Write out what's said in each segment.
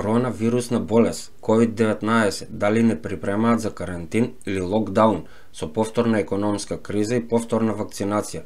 Коронавирусна болест COVID-19 дали не припремаат за карантин или локдаун со повторна економска криза и повторна вакцинација,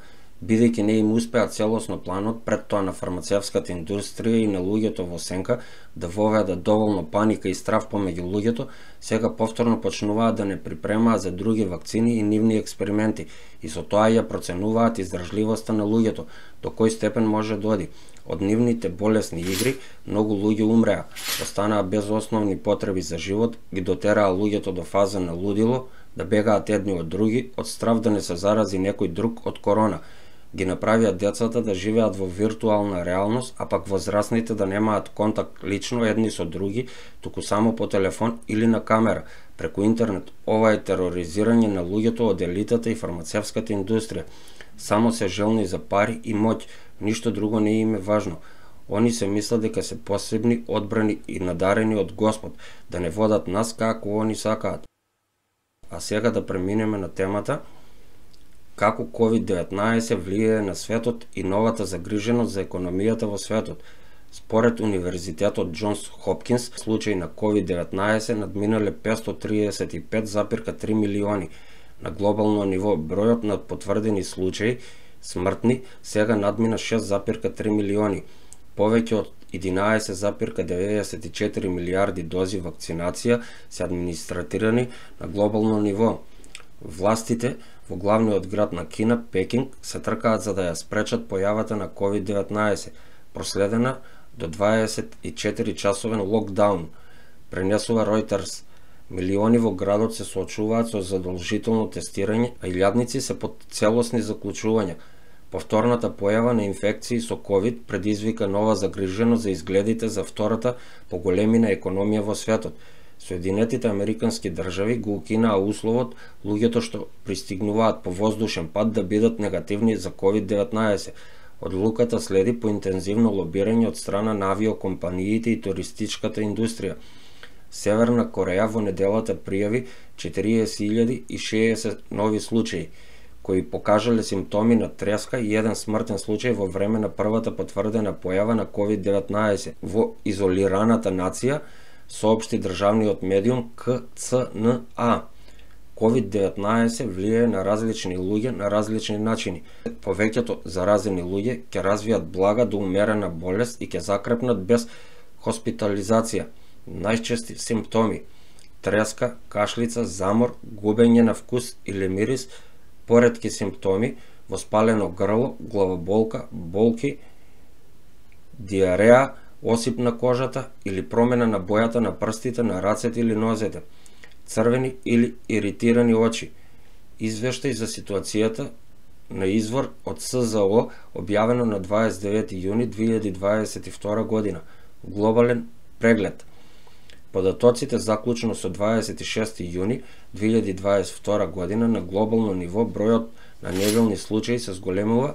бидејќи не им успеа целосно планот пред тоа на фармацевската индустрија и на луѓето во сенка да воведат доволно паника и страв помеѓу луѓето, сега повторно почнуваат да не припремаат за други вакцини и нивни експерименти и со тоа ја проценуваат издржливоста на луѓето, до кој степен може да оди. Од нивните болесни игри многу луѓе умреа, останаа без основни потреби за живот, ги дотераа луѓето до фаза на лудило, да бегаат едни од други, од страв да не се зарази некој друг од корона, ги направија децата да живеат во виртуална реалност, а пак возрастните да немаат контакт лично едни со други, туку само по телефон или на камера, преку интернет. Ова е тероризирање на луѓето од елитата и фармацевската индустрија. Само се желни за пари и моќ, ништо друго не им е важно. Они се мислат дека се посебни, одбрани и надарени од Господ, да не водат нас како они сакаат. А сега да преминеме на темата како COVID-19 влијае на светот и новата загриженост за економијата во светот. Според Универзитетот Джонс Хопкинс, случаи на COVID-19 надминале 535,3 милиони. На глобално ниво бројот на потврдени случаи смртни сега надмина 6,3 милиони. Повеќе од 11,94 милиарди дози вакцинација се администратирани на глобално ниво. Властите во главниот град на Кина, Пекинг, се тркаат за да ја спречат појавата на COVID-19, проследена до 24 часовен локдаун, пренесува Reuters. Милиони во градот се соочуваат со задолжително тестирање, а илјадници се под целосни заклучувања. Повторната појава на инфекции со COVID предизвика нова загриженост за изгледите за втората по големина економија во светот – Соединетите Американски држави го укинаа условот луѓето што пристигнуваат по воздушен пат да бидат негативни за COVID-19. Одлуката следи по интензивно лобирање од страна на авиокомпаниите и туристичката индустрија. Северна Кореја во неделата пријави 40.060 нови случаи, кои покажале симптоми на треска и еден смртен случај во време на првата потврдена појава на COVID-19 во изолираната нација, соопшти државниот медиум КЦНА. COVID-19 влијае на различни луѓе на различни начини. Повеќето заразени луѓе ќе развијат блага до умерена болест и ќе закрепнат без хоспитализација. Најчести симптоми треска, кашлица, замор, губење на вкус или мирис, поредки симптоми, воспалено грло, главоболка, болки, диареа, осип на кожата или промена на бојата на прстите на рацете или нозете, црвени или иритирани очи. Извештај за ситуацијата на извор од СЗО објавено на 29 јуни 2022 година. Глобален преглед. Податоците заклучено со 26 јуни 2022 година на глобално ниво бројот на неделни случаи се зголемува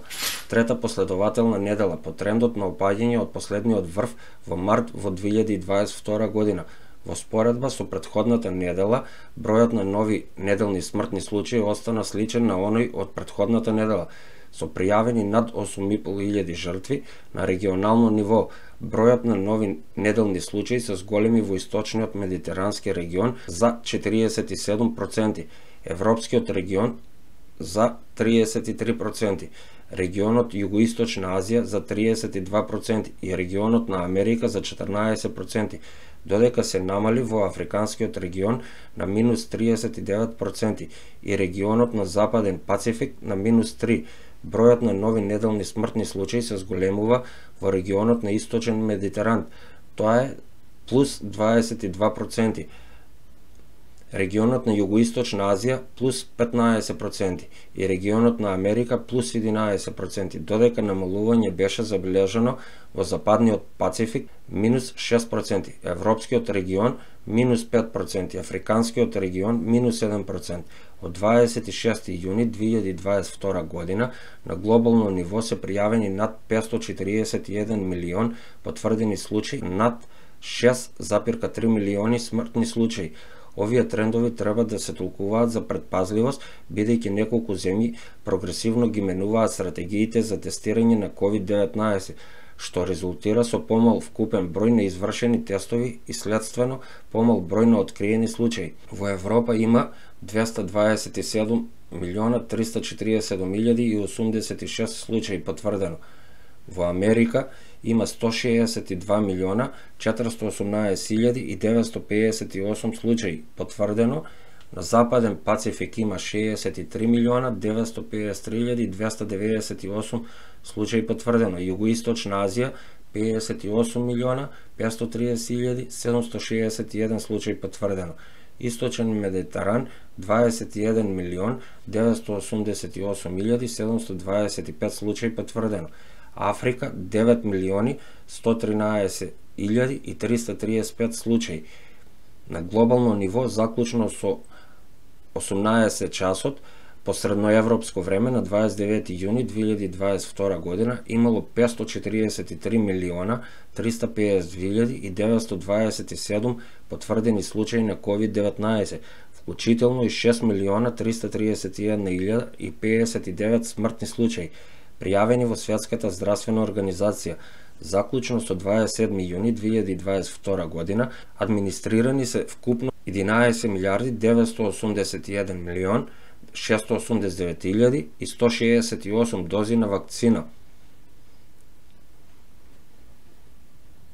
трета последователна недела по трендот на опаѓање од последниот врв во март во 2022 година. Во споредба со предходната недела, бројот на нови неделни смртни случаи остана сличен на оној од предходната недела, со пријавени над 8.500 жртви на регионално ниво. Бројот на нови неделни случаи се зголеми во источниот медитерански регион за 47%, Европскиот регион за 33%, регионот Југоисточна Азија за 32% и регионот на Америка за 14%, додека се намали во Африканскиот регион на минус 39% и регионот на Западен Пацифик на минус 3%. Бројот на нови неделни смртни случаи се зголемува во регионот на Источен Медитеран. Тоа е плюс 22%, регионот на Југоисточна Азија плюс 15% и регионот на Америка плюс 11%, додека намалување беше забележано во Западниот Пацифик минус 6%, Европскиот регион минус 5%, Африканскиот регион минус 7%. Од 26 јуни 2022 година на глобално ниво се пријавени над 541 милион потврдени случаи, над 6,3 милиони смртни случаи, Овие трендови треба да се толкуваат за предпазливост, бидејќи неколку земји прогресивно ги менуваат стратегиите за тестирање на COVID-19, што резултира со помал вкупен број на извршени тестови и следствено помал број на откриени случаи. Во Европа има 227 милиона 347.086 случаи потврдено. Во Америка има 162 милиона 418.958 случаи потврдено, на Западен Пацифик има 63 милиона 953.298 случаи потврдено, Југоисточна Азија 58 милиона 530.761 случаи потврдено. Источен Медитеран 21 милион 988.725 случаи потврдено. Африка 9 милиони 113.335 случаи. На глобално ниво, заклучно со 18 часот, по средноевропско време на 29 јуни 2022 година имало 543 милиона 352.927 потврдени случаи на COVID-19, вклучително и 6 милиона 331.059 смртни случаи, пријавени во Светската здравствена организација. Заклучно со 27 јуни 2022 година, администрирани се вкупно 11 милиарди 981 милион 689.000 и 168 дози на вакцина